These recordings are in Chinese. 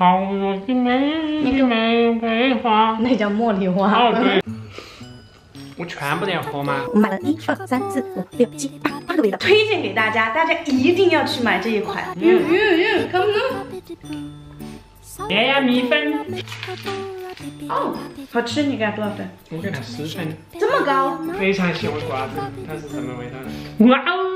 好多的玫玫瑰花。那叫茉莉花。哦，对。我全部都要喝吗？我买了一二三四五六七八八个味道，推荐给大家，大家一定要去买这一款。嗯嗯嗯，come on。呀米粉。哦，好吃，你给它多少分？我给它十分。这么高？非常喜欢瓜子，它是什么味道的？哇哦！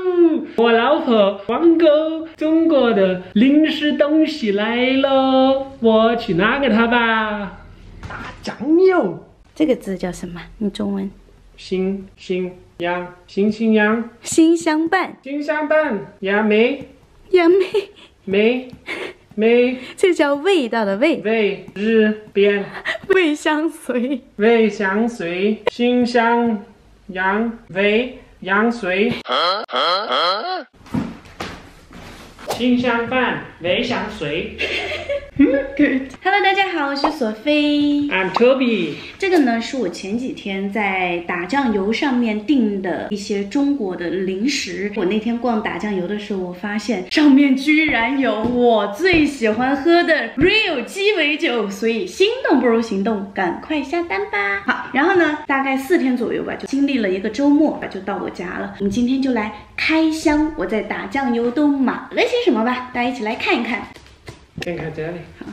我老婆网购中国的零食东西来了，我去拿给她吧。大酱油，这个字叫什么？你中文？新新羊，新新羊，新相伴，新相伴，杨梅，杨梅，梅梅，这叫味道的味，味日边，味相随，味相随，新香羊味羊随，新相伴，味相随。Good，Hello，大家好，我是索菲，I'm Toby。这个呢是我前几天在打酱油上面订的一些中国的零食。我那天逛打酱油的时候，我发现上面居然有我最喜欢喝的 Real 鸡尾酒，所以心动不如行动，赶快下单吧。好，然后呢，大概四天左右吧，就经历了一个周末，就到我家了。我们今天就来开箱，我在打酱油都买了些什么吧，大家一起来看一看。先看这里。好，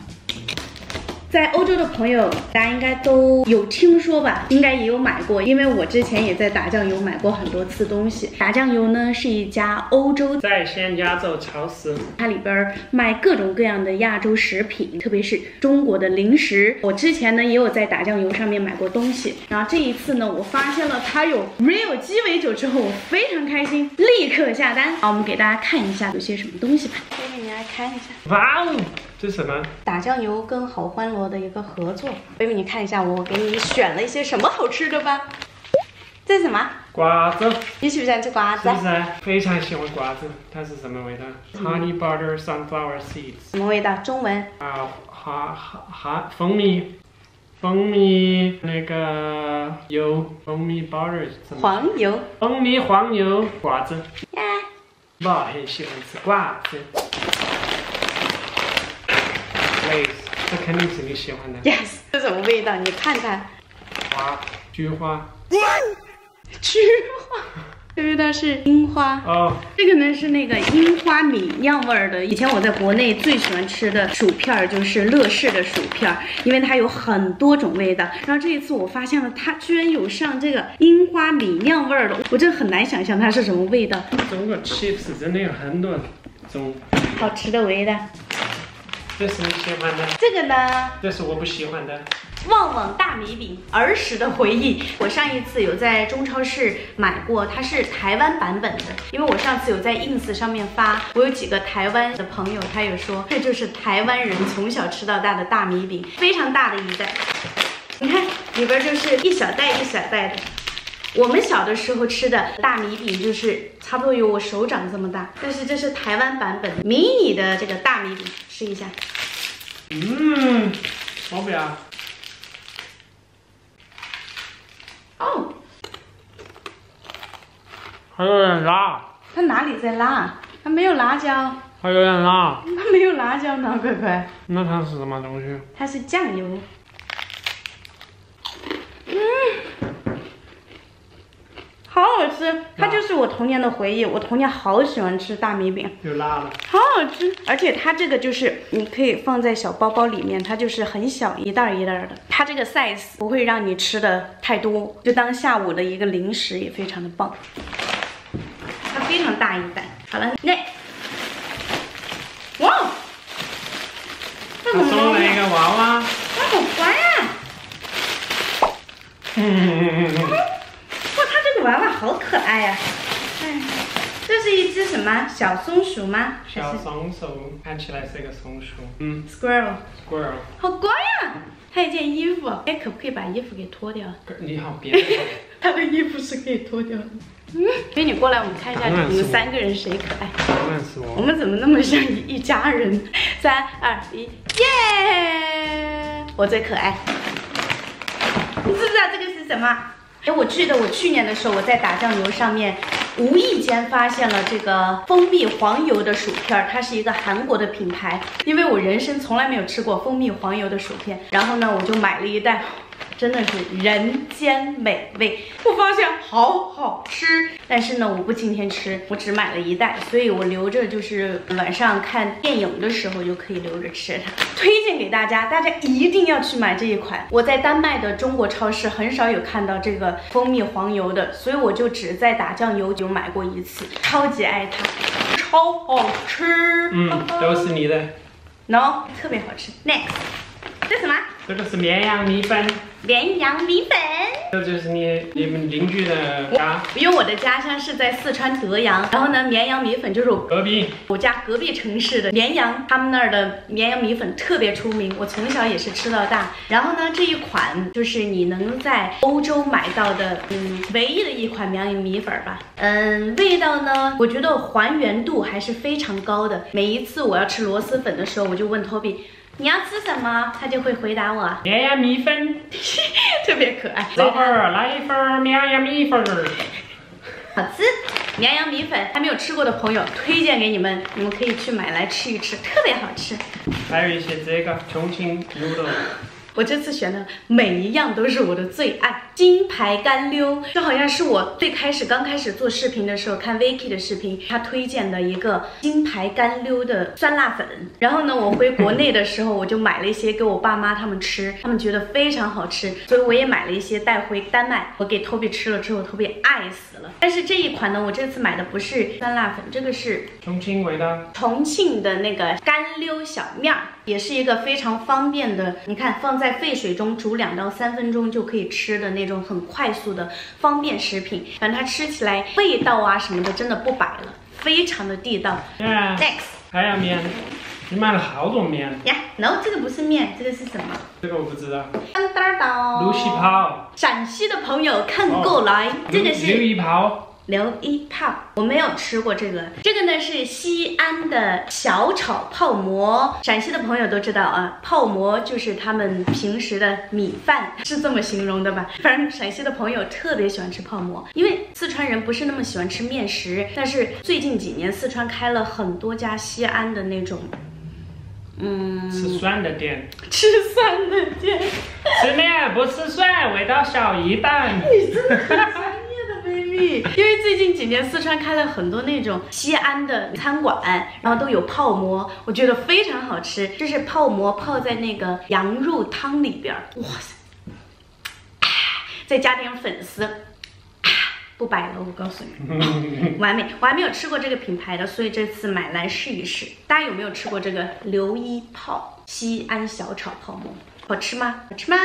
在欧洲的朋友，大家应该都有听说吧？应该也有买过，因为我之前也在打酱油买过很多次东西。打酱油呢是一家欧洲在线亚洲超市，它里边卖各种各样的亚洲食品，特别是中国的零食。我之前呢也有在打酱油上面买过东西，然后这一次呢，我发现了它有 real 鸡尾酒之后，我非常开心，立刻下单。好，我们给大家看一下有些什么东西吧。给你来看一下。哇哦！这是什么？打酱油跟好欢螺的一个合作，baby，你看一下我给你选了一些什么好吃的吧。这是什么？瓜子。你喜不喜欢吃瓜子？非常喜欢瓜子。它是什么味道？Honey butter sunflower seeds。什么味道？中文？啊，哈哈哈，蜂蜜，蜂蜜那个油，蜂蜜 butter。黄油。蜂蜜黄油瓜子。呀。我很喜欢吃瓜子。这肯定是你喜欢的。Yes，这什么味道？你看看。花，菊花。菊花，这味道是樱花。哦。这个呢是那个樱花米酿味儿的。以前我在国内最喜欢吃的薯片就是乐事的薯片，因为它有很多种味道。然后这一次我发现了，它居然有上这个樱花米酿味儿的，我真的很难想象它是什么味道。中国 chips 真的有很多种好吃的味道。这是你喜欢的，这个呢？这是我不喜欢的。旺旺大米饼，儿时的回忆。我上一次有在中超市买过，它是台湾版本的。因为我上次有在 ins 上面发，我有几个台湾的朋友，他有说这就是台湾人从小吃到大的大米饼，非常大的一袋。你看里边就是一小袋一小袋的。我们小的时候吃的大米饼就是差不多有我手掌这么大，但是这是台湾版本迷你的这个大米饼，试一下。嗯，我不要。哦，还有点辣。它哪里在辣？它没有辣椒。还有点辣。它没有辣椒呢，乖乖。那它是什么东西？它是酱油。好好吃，它就是我童年的回忆。我童年好喜欢吃大米饼，又辣了，好好吃。而且它这个就是你可以放在小包包里面，它就是很小一袋一袋的。它这个 size 不会让你吃的太多，就当下午的一个零食也非常的棒。它非常大一袋。好了，那哇，他送了一个娃娃，它好乖啊。嗯。好可爱呀！哎，这是一只什么小松鼠吗？小松鼠，看起来是一个松鼠。嗯，squirrel。squirrel。好乖呀！还有一件衣服，哎，可不可以把衣服给脱掉？你好变态。他 的衣服是可以脱掉的。嗯，美女过来，我们看一下你们三个人谁可爱。我们怎么那么像一一家人？三二一，耶！我最可爱。你知不知道这个是什么？哎，我记得我去年的时候，我在打酱油上面无意间发现了这个蜂蜜黄油的薯片儿，它是一个韩国的品牌。因为我人生从来没有吃过蜂蜜黄油的薯片，然后呢，我就买了一袋。真的是人间美味，我发现好好吃。但是呢，我不今天吃，我只买了一袋，所以我留着就是晚上看电影的时候就可以留着吃它。推荐给大家，大家一定要去买这一款。我在丹麦的中国超市很少有看到这个蜂蜜黄油的，所以我就只在打酱油就买过一次，超级爱它，超好吃。嗯，都是你的。No，特别好吃。Next，这什么？这个是绵阳米粉。绵阳米粉，这就是你你们邻居的家。因为我的家乡是在四川德阳，然后呢，绵阳米粉就是我隔壁，我家隔壁城市的绵阳，他们那儿的绵阳米粉特别出名，我从小也是吃到大。然后呢，这一款就是你能在欧洲买到的，嗯，唯一的一款绵阳米粉吧。嗯，味道呢，我觉得还原度还是非常高的。每一次我要吃螺蛳粉的时候，我就问 Toby。你要吃什么？他就会回答我绵阳米粉，特别可爱。老板儿来一份绵阳米粉儿，好吃。绵阳米粉还没有吃过的朋友，推荐给你们，你们可以去买来吃一吃，特别好吃。还有一些这个重庆牛肉。我这次选的每一样都是我的最爱，金牌干溜，这好像是我最开始刚开始做视频的时候看 Vicky 的视频，他推荐的一个金牌干溜的酸辣粉。然后呢，我回国内的时候，我就买了一些给我爸妈他们吃，他们觉得非常好吃，所以我也买了一些带回丹麦，我给 Toby 吃了之后，Toby 爱死了。但是这一款呢，我这次买的不是酸辣粉，这个是重庆味的，重庆的那个干溜小面儿，也是一个非常方便的，你看放在。沸水中煮两到三分钟就可以吃的那种很快速的方便食品，反正它吃起来味道啊什么的真的不摆了，非常的地道。Next，还有面，你买了好多面呀？No，这个不是面，这个是什么？这个我不知道。当当当，泸溪泡。陕西的朋友看过来，这个是刘一泡。刘一泡，我没有吃过这个。这个呢是西安的小炒泡馍，陕西的朋友都知道啊，泡馍就是他们平时的米饭，是这么形容的吧？反正陕西的朋友特别喜欢吃泡馍，因为四川人不是那么喜欢吃面食。但是最近几年，四川开了很多家西安的那种，嗯，吃酸的店，吃酸的店，吃面不吃蒜，味道小一半。你真的。因为最近几年四川开了很多那种西安的餐馆，然后都有泡馍，我觉得非常好吃。这是泡馍泡在那个羊肉汤里边，哇塞，再加点粉丝，不摆了，我告诉你，完美。我还没有吃过这个品牌的，所以这次买来试一试。大家有没有吃过这个刘一泡西安小炒泡馍？好吃吗？好吃吗？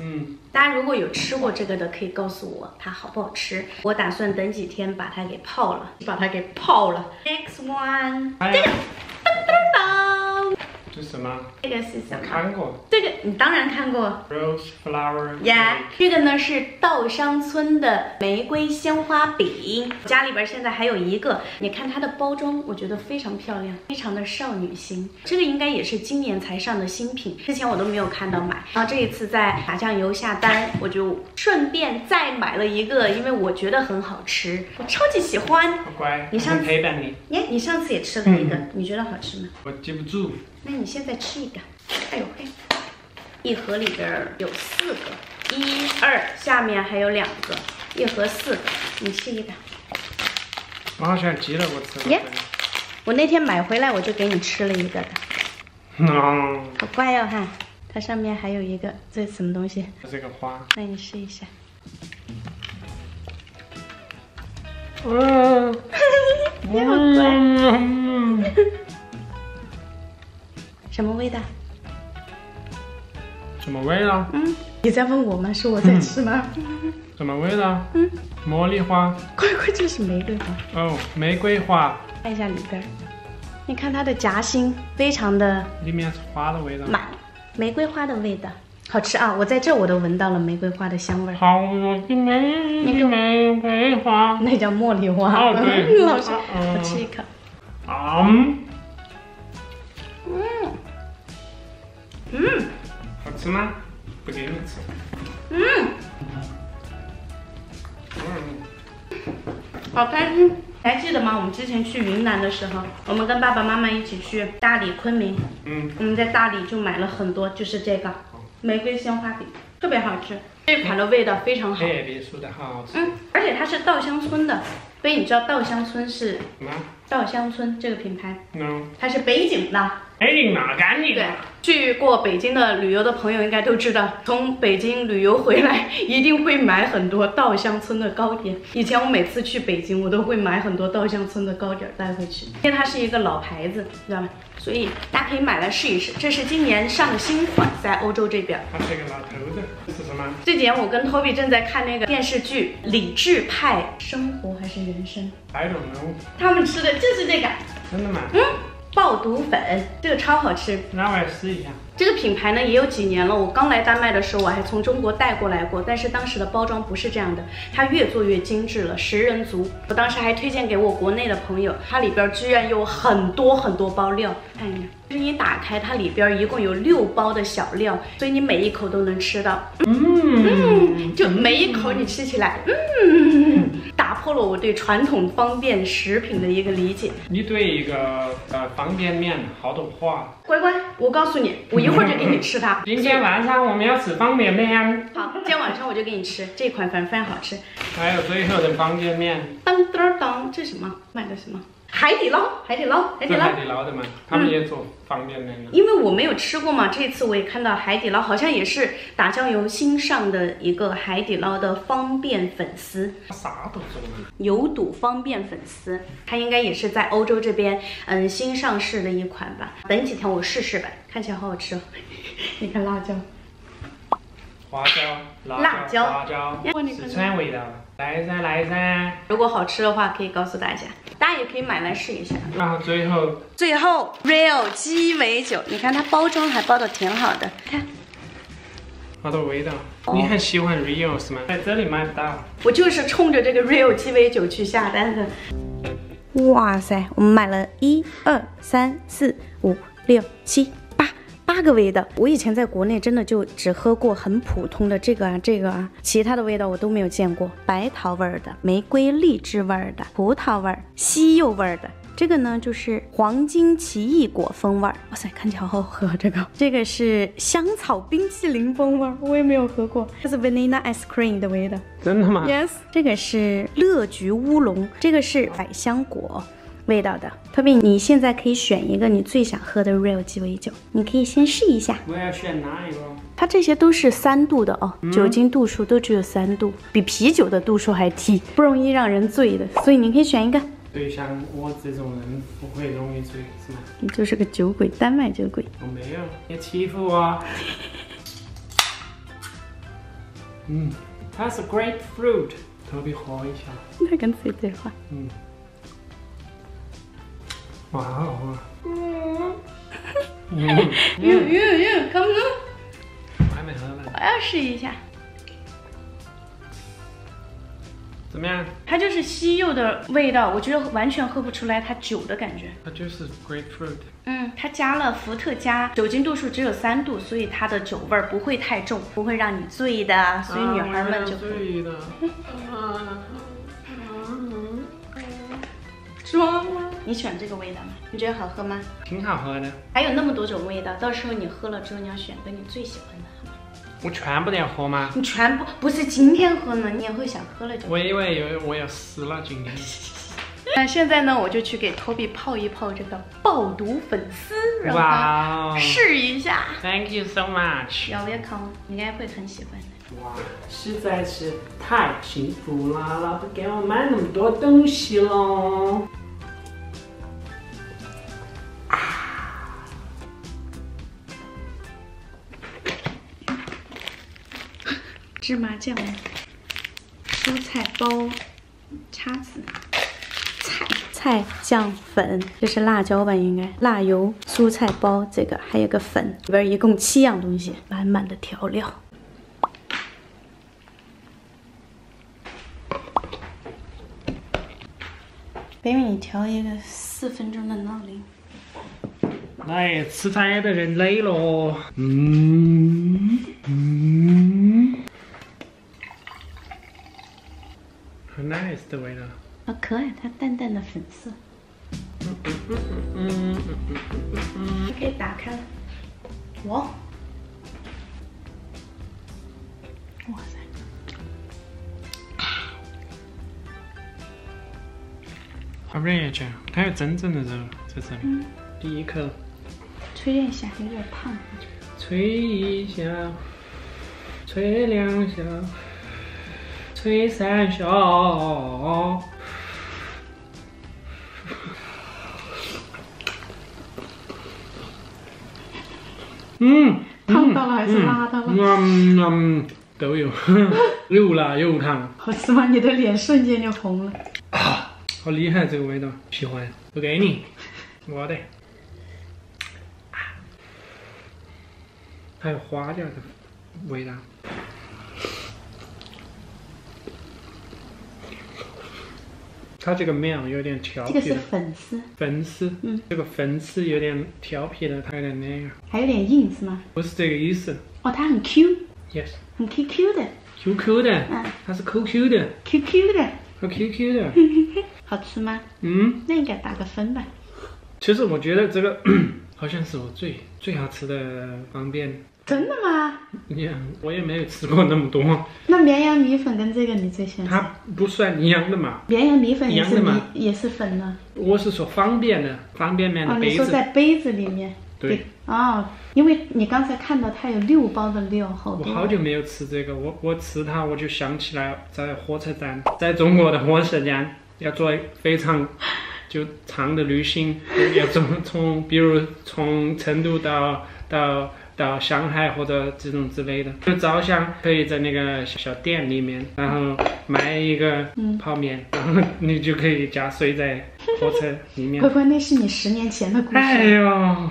嗯，大家如果有吃过这个的，可以告诉我它好不好吃。我打算等几天把它给泡了，把它给泡了。Next one，这个。是什么？这个是什么？看过。这个你当然看过。Rose flower。呀，这个呢是稻香村的玫瑰鲜花饼。家里边现在还有一个，你看它的包装，我觉得非常漂亮，非常的少女心。这个应该也是今年才上的新品，之前我都没有看到买。然后这一次在打酱油下单，我就顺便再买了一个，因为我觉得很好吃，我超级喜欢。好乖，你上次陪伴你。耶，你上次也吃了一个，你觉得好吃吗？我记不住。那你现在吃一个，哎呦嘿，一盒里边有四个，一二，下面还有两个，一盒四个，你吃一个。我好像急了我吃了。我那天买回来我就给你吃了一个的。嗯。好乖哦哈，它上面还有一个，这是什么东西？这是个花。那你试一下。嗯。你好乖。什么味道？什么味道？嗯，你在问我吗？是我在吃吗？什么味道？嗯，茉莉花。乖乖，这是玫瑰花。哦，玫瑰花。看一下里边，你看它的夹心，非常的。里面是花的味道。满，玫瑰花的味道，好吃啊！我在这我都闻到了玫瑰花的香味。好恶心，玫玫瑰花。那叫茉莉花。哦，对。老师，我吃一口。嗯。嗯，好吃吗？不给你吃。嗯。嗯。好开心。还记得吗？我们之前去云南的时候，我们跟爸爸妈妈一起去大理、昆明。嗯，我们在大理就买了很多，就是这个玫瑰鲜花饼，特别好吃。这款的味道非常好，特别酥的好吃。嗯，而且它是稻香村的，所以你知道稻香村是什么？稻香村这个品牌，no，它是北京的。北京那干净。对，去过北京的旅游的朋友应该都知道，从北京旅游回来一定会买很多稻香村的糕点。以前我每次去北京，我都会买很多稻香村的糕点带回去，因为它是一个老牌子，知道吗？所以大家可以买来试一试。这是今年上的新款，在欧洲这边。它是一个老头子，这是什么？这几天我跟 Toby 正在看那个电视剧《理智派生活》还是人生？I don't know。他们吃的就是这个。真的吗？嗯。爆肚粉，这个超好吃，那我也试一下。这个品牌呢也有几年了，我刚来丹麦的时候我还从中国带过来过，但是当时的包装不是这样的，它越做越精致了，食人族。我当时还推荐给我国内的朋友，它里边居然有很多很多包料，看一下，就是你打开它里边一共有六包的小料，所以你每一口都能吃到，嗯，就每一口你吃起来，嗯。打破了我对传统方便食品的一个理解。你对一个呃方便面好多话。乖乖，我告诉你，我一会儿就给你吃它。今天晚上我们要吃方便面。好，今天晚上我就给你吃这款，反正非常好吃。还有最后的方便面。当当当，这什么？买的什么？海底捞，海底捞，海底捞，海底捞的嘛，他们也做方便面的。因为我没有吃过嘛，这次我也看到海底捞好像也是打酱油新上的一个海底捞的方便粉丝。啥都做呢？油肚方便粉丝，它应该也是在欧洲这边嗯新上市的一款吧。等几天我试试吧，看起来好好吃哦。你 看辣椒，花椒，辣椒，花椒，四川味道。来噻，来噻！如果好吃的话，可以告诉大家，大家也可以买来试一下。然后最后，最后 Real 鸡尾酒，你看它包装还包的挺好的，看，好多味道。你很喜欢 Real 是吗？在这里买不到。我就是冲着这个 Real 鸡尾酒去下单的。哇塞，我们买了一二三四五六七。八个味道，我以前在国内真的就只喝过很普通的这个啊，这个啊，其他的味道我都没有见过。白桃味儿的、玫瑰荔枝味儿的、葡萄味儿、西柚味儿的，这个呢就是黄金奇异果风味儿。哇塞，看起来好好喝这个。这个是香草冰淇淋风味儿，我也没有喝过，这是 vanilla ice cream 的味道。真的吗？Yes。这个是乐菊乌龙，这个是百香果。味道的，特别你现在可以选一个你最想喝的 Real 鸡尾酒，你可以先试一下。我要选哪一个？它这些都是三度的哦，酒精度数都只有三度，比啤酒的度数还低，不容易让人醉的，所以你可以选一个。对，像我这种人不会容易醉，是吗？你就是个酒鬼，丹麦酒鬼。我没有，你欺负我。嗯，它是 grapefruit，特别喝一下。那跟谁对话？嗯。哇哦！嗯，嗯。嗯。嗯，come on，我还没喝呢。我要试一下，怎么样？它就是西柚的味道，我觉得完全喝不出来它酒的感觉。它就是 grapefruit。嗯，它加了伏特加，酒精度数只有三度，所以它的酒味儿不会太重，不会让你醉的。所以女孩们就醉的。装吗？你喜欢这个味道吗？你觉得好喝吗？挺好喝的。还有那么多种味道，到时候你喝了之后，你要选个你最喜欢的，好吗？我全部都要喝吗？你全部不是今天喝呢，你也会想喝了就。我以为有我要死了今天。那现在呢，我就去给 Toby 泡一泡这个爆毒粉丝，让他试一下。Thank you so much。要不要烤？应该会很喜欢的。哇，实在是太幸福了，老婆给我买那么多东西喽！芝麻酱，蔬菜包，叉子，菜菜酱粉，这是辣椒吧？应该辣油，蔬菜包，这个还有个粉，里边一共七样东西，满满的调料。给你调一个四分钟的闹铃。来，吃菜的人累了。嗯嗯，很 nice 的味道。好可爱，它淡淡的粉色。嗯嗯嗯嗯嗯嗯嗯，可以打开了。哇！哇塞！好不容易吃，它有真正的肉在这里。第一口，吹一下，有点胖。吹一下，吹两下，吹三小。嗯，烫到了还是辣到了？嗯嗯，都有，又辣又烫。好吃吗？你的脸瞬间就红了。啊，好厉害这个味道，喜欢，不给你，我的。还有花椒的味道。它这个面有点调皮。这个是粉丝。粉丝，嗯，这个粉丝有点调皮的，它有点那样。还有点硬是吗？不是这个意思。哦，它很 Q。Yes。很 QQ 的。QQ 的。嗯。它是 QQ 的。QQ 的。和 QQ 的。好吃吗？嗯。那应该打个分吧。其实我觉得这个 好像是我最最好吃的方便真的吗？你我也没有吃过那么多。那绵阳米粉跟这个你最喜欢？它不算一样的嘛。绵阳米粉也是米，也是粉的。我是说方便的，方便面的杯子。哦，你说在杯子里面。对。哦，因为你刚才看到它有六包的料，好多。我好久没有吃这个，我我吃它我就想起来在火车站，在中国的火车站要做非常就长的旅行，要从从比如从成都到到。到上海或者这种之类的，就照相可以在那个小店里面，然后买一个泡面，然后你就可以加水在火车里面。乖乖，那是你十年前的故事。哎呦，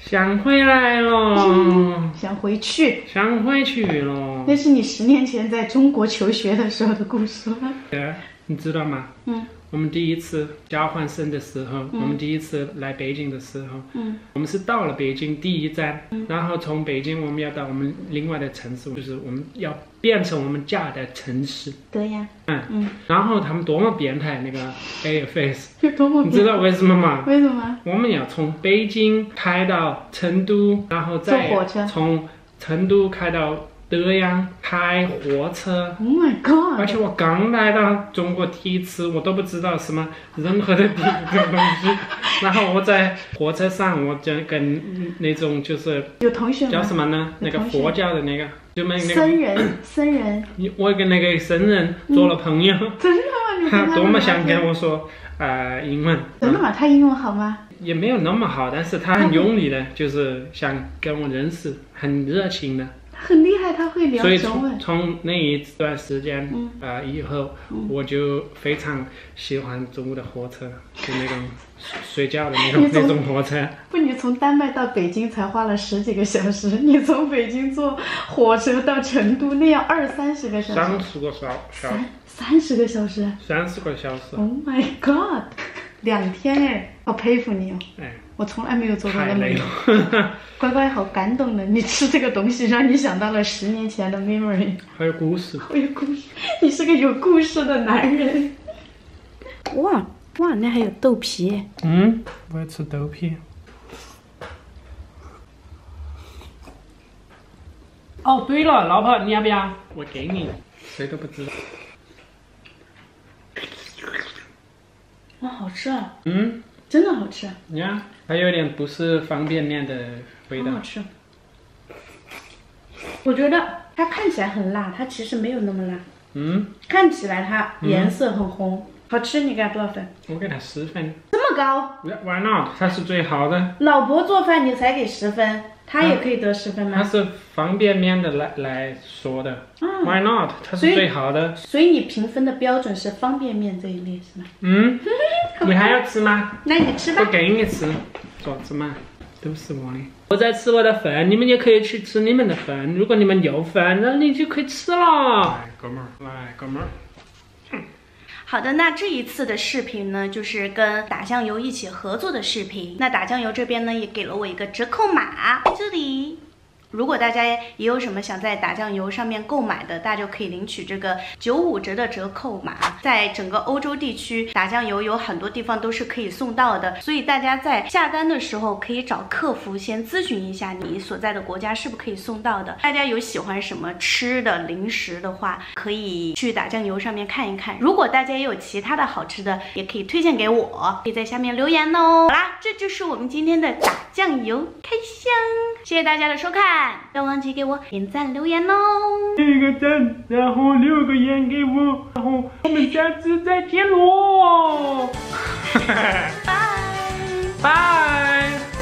想回来了，想回去，想回去了。那是你十年前在中国求学的时候的故事了。对，你知道吗？嗯。我们第一次交换生的时候，我们第一次来北京的时候，我们是到了北京第一站，然后从北京我们要到我们另外的城市，就是我们要变成我们家的城市。对呀。嗯嗯。然后他们多么变态，那个 AirFace，多么？你知道为什么吗？为什么？我们要从北京开到成都，然后再从成都开到。德阳开火车，Oh my god！而且我刚来到中国第一次，我都不知道什么任何的这个东西。然后我在火车上，我就跟那种就是有同学叫什么呢？那个佛教的那个，就那个僧人，僧人。我跟那个僧人做了朋友。真的吗？他多么想跟我说呃英文。真的吗？他英文好吗？也没有那么好，但是他很用力的，就是想跟我认识，很热情的。很厉害，他会聊所以从从那一段时间啊以后，我就非常喜欢中国的火车，就那种睡觉的那种那种火车。不，你从丹麦到北京才花了十几个小时，你从北京坐火车到成都那要二三十个小时。三十个小时。三三十个小时。三十个小时。Oh my god！两天哎，好佩服你哦。哎。我从来没有做过那么累。乖乖，好感动的，你吃这个东西让你想到了十年前的 memory。还有故事。还有故事，你是个有故事的男人。哇哇，那还有豆皮。嗯，我要吃豆皮。哦，对了，老婆，你要不要？我给你，谁都不知道。哇，好吃啊！嗯。真的好吃，你看，还有点不是方便面的味道。好吃，我觉得它看起来很辣，它其实没有那么辣。嗯，看起来它颜色很红，好吃。你给它多少分？我给它十分。这么高？Why not？它是最好的。老婆做饭你才给十分。它也可以得十分吗？它是方便面的来来说的，Why not？它是最好的。所以你评分的标准是方便面这一类是吗？嗯。你还要吃吗？那你吃吧。我给你吃，爪子嘛，都是我的。我在吃我的饭，你们也可以去吃你们的饭。如果你们有饭，那你就可以吃了。来，哥们儿，来，哥们儿。好的，那这一次的视频呢，就是跟打酱油一起合作的视频。那打酱油这边呢，也给了我一个折扣码，这里。如果大家也有什么想在打酱油上面购买的，大家就可以领取这个九五折的折扣码。在整个欧洲地区，打酱油有很多地方都是可以送到的，所以大家在下单的时候可以找客服先咨询一下你所在的国家是不是可以送到的。大家有喜欢什么吃的零食的话，可以去打酱油上面看一看。如果大家也有其他的好吃的，也可以推荐给我，可以在下面留言哦。好啦，这就是我们今天的打酱油开箱，谢谢大家的收看，赞，不要忘记给我点赞留言哦。一个赞，然后留个言给我，然后我们下次再见喽。拜拜。